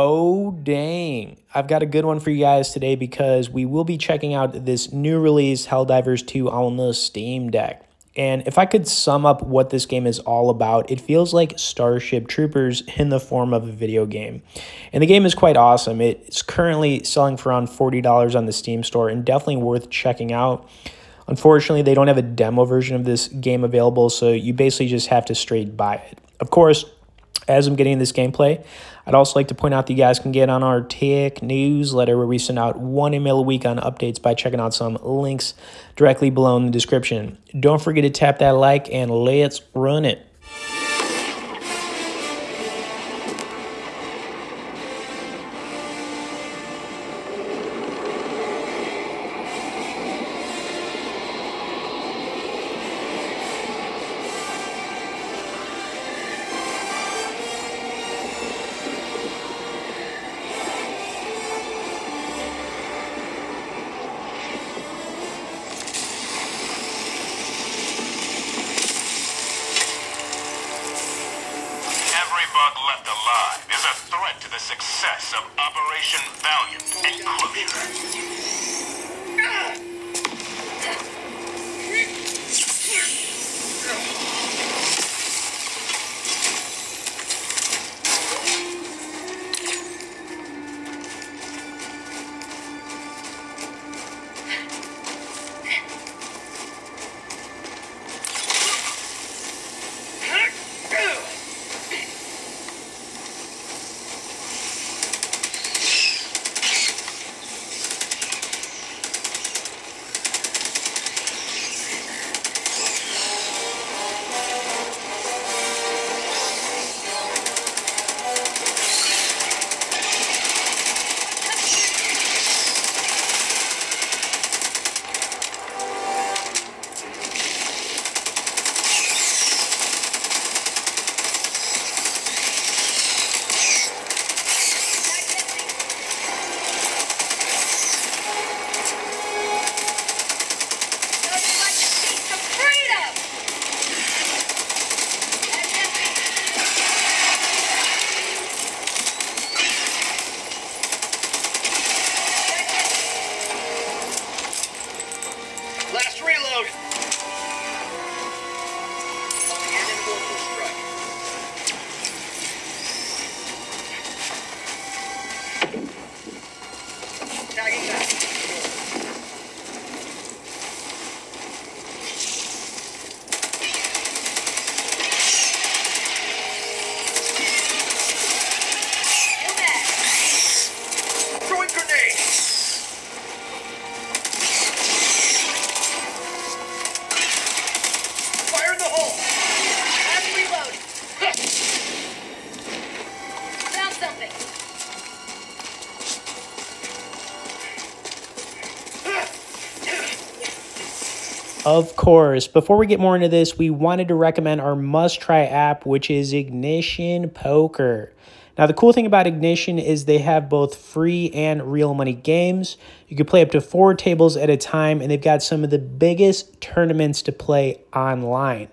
Oh, dang. I've got a good one for you guys today because we will be checking out this new release, Helldivers 2, on the Steam Deck. And if I could sum up what this game is all about, it feels like Starship Troopers in the form of a video game. And the game is quite awesome. It's currently selling for around $40 on the Steam store and definitely worth checking out. Unfortunately, they don't have a demo version of this game available, so you basically just have to straight buy it. Of course, as I'm getting this gameplay, I'd also like to point out that you guys can get on our tech newsletter where we send out one email a week on updates by checking out some links directly below in the description. Don't forget to tap that like and let's run it. Success of Operation Valiant Enclosure. Nothing Of course, before we get more into this, we wanted to recommend our must try app, which is Ignition Poker. Now, the cool thing about Ignition is they have both free and real money games. You can play up to four tables at a time, and they've got some of the biggest tournaments to play online.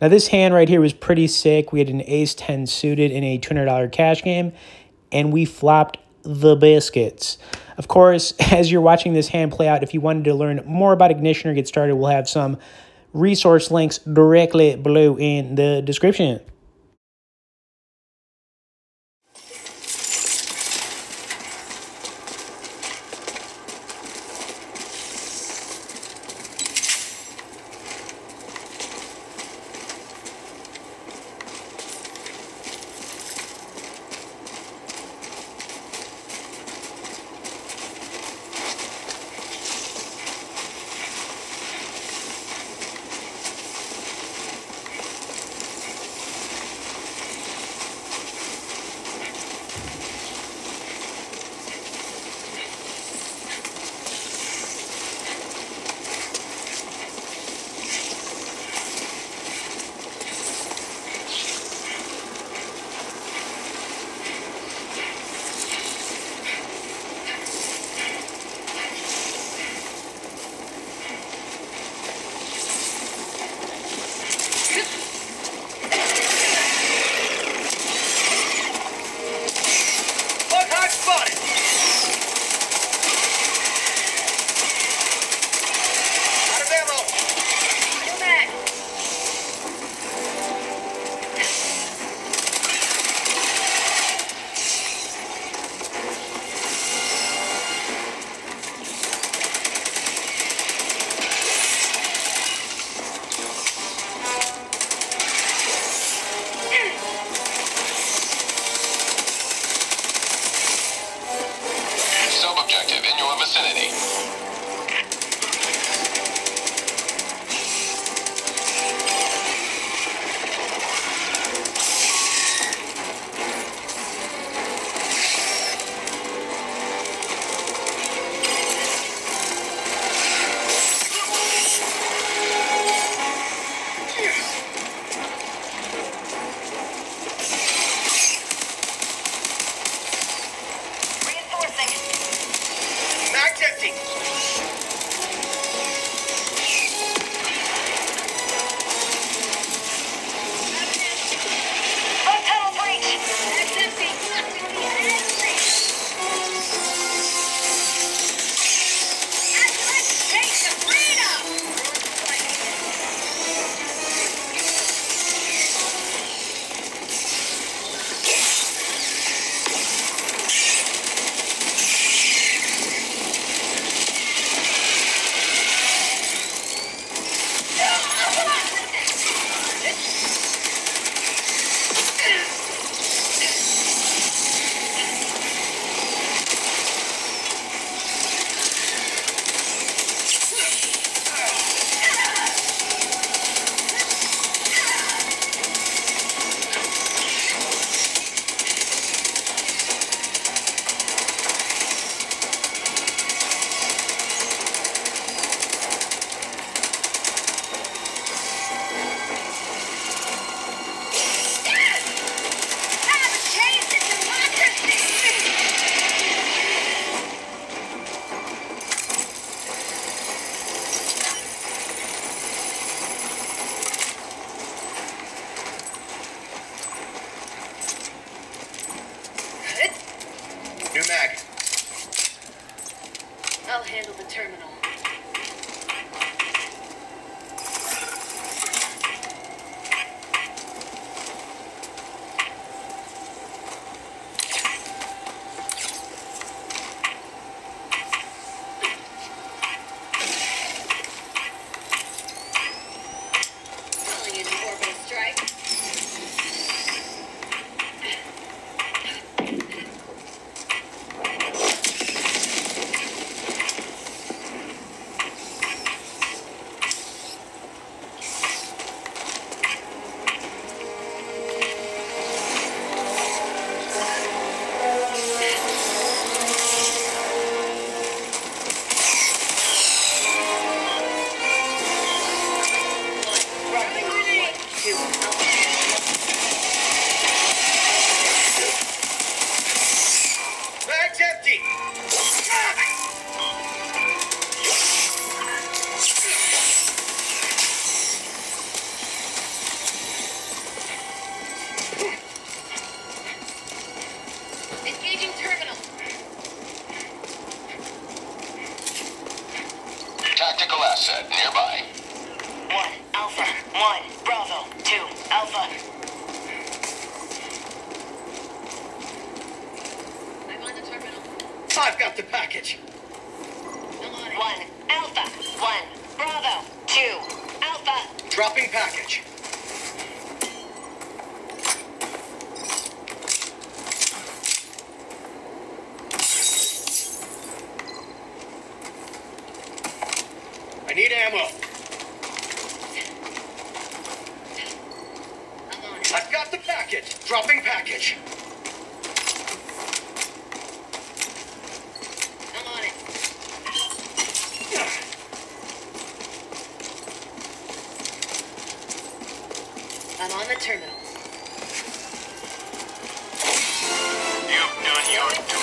Now, this hand right here was pretty sick. We had an ace 10 suited in a $200 cash game, and we flopped the biscuits. Of course, as you're watching this hand play out, if you wanted to learn more about Ignition or get started, we'll have some resource links directly below in the description. Spotted. I'll handle the terminal. Engaging terminal. Tactical asset nearby. One Alpha, one Bravo, two Alpha. I'm on the terminal. I've got the package. On. One Alpha, one Bravo, two Alpha. Dropping package. I need ammo. I'm on it. I've got the package. Dropping package. I'm on it. I'm on the terminal. You've done your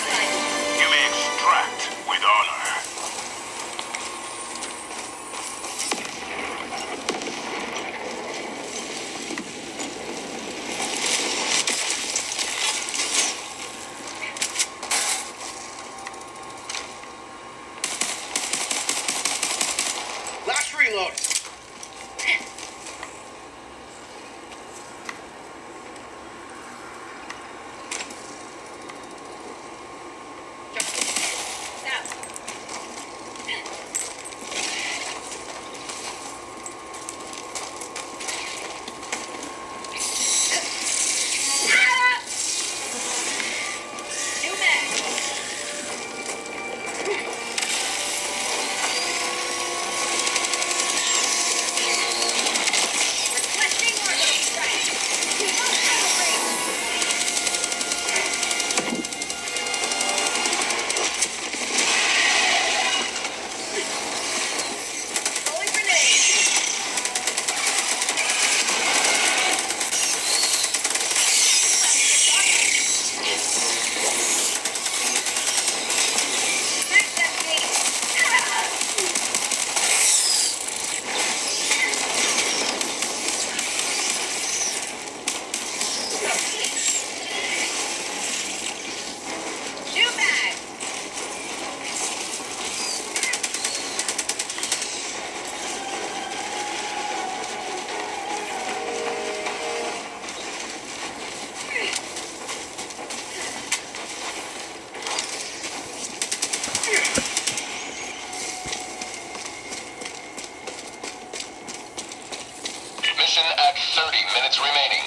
30 minutes remaining.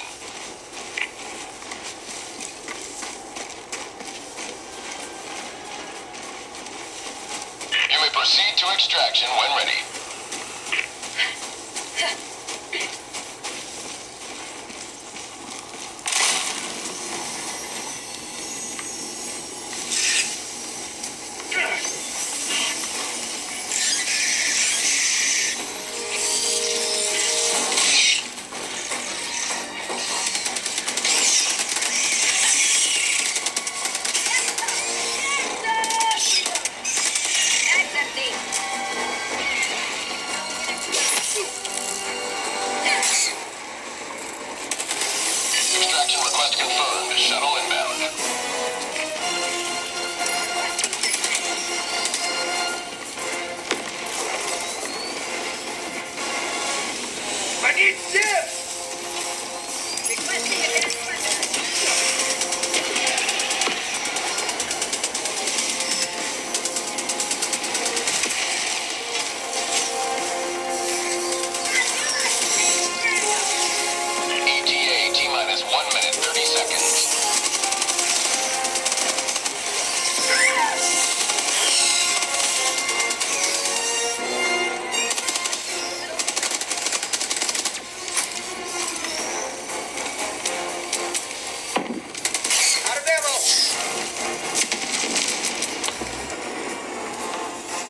You may proceed to extraction when ready.